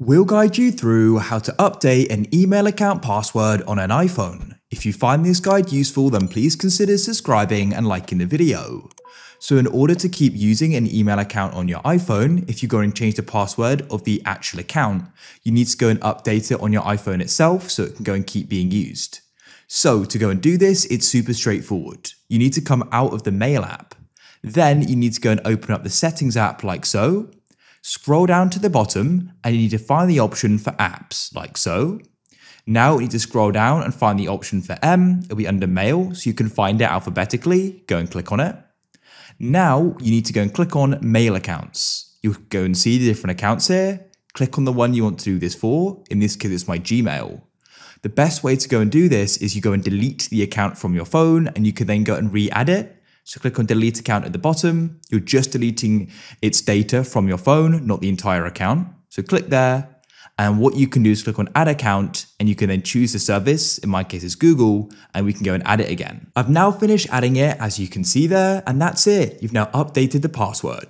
We'll guide you through how to update an email account password on an iPhone. If you find this guide useful, then please consider subscribing and liking the video. So in order to keep using an email account on your iPhone, if you go and change the password of the actual account, you need to go and update it on your iPhone itself so it can go and keep being used. So to go and do this, it's super straightforward. You need to come out of the Mail app. Then you need to go and open up the Settings app like so. Scroll down to the bottom and you need to find the option for apps like so. Now you need to scroll down and find the option for M. It'll be under Mail, so you can find it alphabetically. Go and click on it. Now you need to go and click on Mail Accounts. You'll go and see the different accounts here. Click on the one you want to do this for. In this case, it's my Gmail. The best way to go and do this is you go and delete the account from your phone and you can then go and re-add it. So click on delete account at the bottom. You're just deleting its data from your phone, not the entire account. So click there. And what you can do is click on add account and you can then choose the service. In my case, it's Google and we can go and add it again. I've now finished adding it as you can see there. And that's it. You've now updated the password.